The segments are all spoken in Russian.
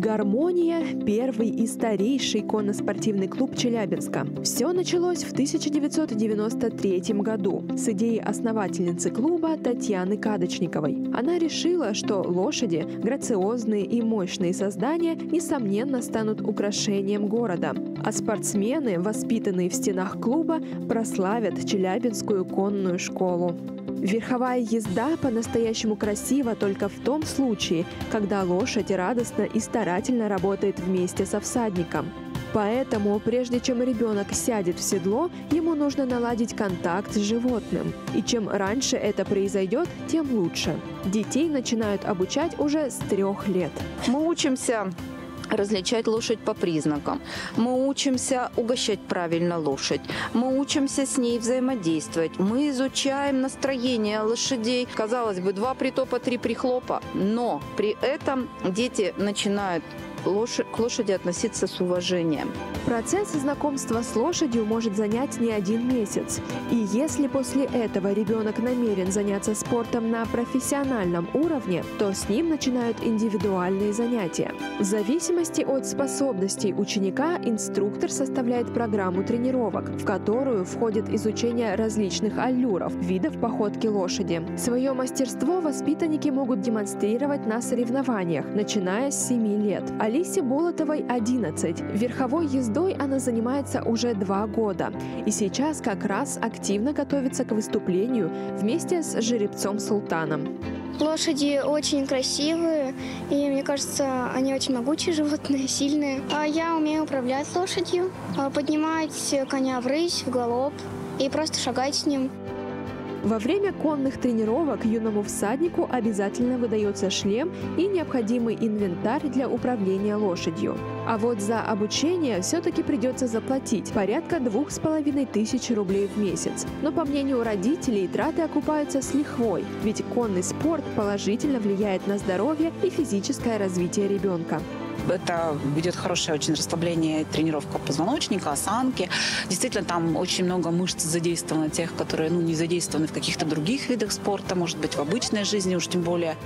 «Гармония» – первый и старейший конно-спортивный клуб Челябинска. Все началось в 1993 году с идеи основательницы клуба Татьяны Кадочниковой. Она решила, что лошади, грациозные и мощные создания, несомненно, станут украшением города, а спортсмены, воспитанные в стенах клуба, прославят Челябинскую конную школу. Верховая езда по-настоящему красива только в том случае, когда лошадь радостно и старательно работает вместе со всадником. Поэтому, прежде чем ребенок сядет в седло, ему нужно наладить контакт с животным. И чем раньше это произойдет, тем лучше. Детей начинают обучать уже с трех лет. Мы учимся различать лошадь по признакам. Мы учимся угощать правильно лошадь. Мы учимся с ней взаимодействовать. Мы изучаем настроение лошадей. Казалось бы, два притопа, три прихлопа. Но при этом дети начинают к лошади относиться с уважением. Процесс знакомства с лошадью может занять не один месяц. И если после этого ребенок намерен заняться спортом на профессиональном уровне, то с ним начинают индивидуальные занятия. В зависимости от способностей ученика инструктор составляет программу тренировок, в которую входит изучение различных аллюров, видов походки лошади. Свое мастерство воспитанники могут демонстрировать на соревнованиях, начиная с 7 лет. Алисе Болотовой 11. Верховой ездой она занимается уже два года. И сейчас как раз активно готовится к выступлению вместе с жеребцом Султаном. Лошади очень красивые, и мне кажется, они очень могучие животные, сильные. А я умею управлять лошадью, а, поднимать коня в рысь, в галоп и просто шагать с ним. Во время конных тренировок юному всаднику обязательно выдается шлем и необходимый инвентарь для управления лошадью. А вот за обучение все-таки придется заплатить порядка двух с половиной тысяч рублей в месяц. Но по мнению родителей траты окупаются с лихвой, ведь конный спорт положительно влияет на здоровье и физическое развитие ребенка. Это ведет хорошее очень расслабление, тренировка позвоночника, осанки. Действительно, там очень много мышц задействовано, тех, которые ну, не задействованы в каких-то других видах спорта, может быть, в обычной жизни уж тем более.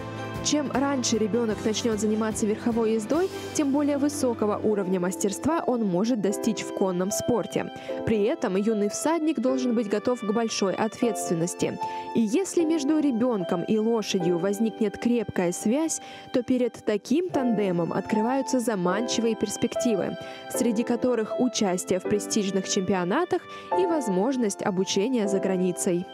Чем раньше ребенок начнет заниматься верховой ездой, тем более высокого уровня мастерства он может достичь в конном спорте. При этом юный всадник должен быть готов к большой ответственности. И если между ребенком и лошадью возникнет крепкая связь, то перед таким тандемом открываются заманчивые перспективы, среди которых участие в престижных чемпионатах и возможность обучения за границей.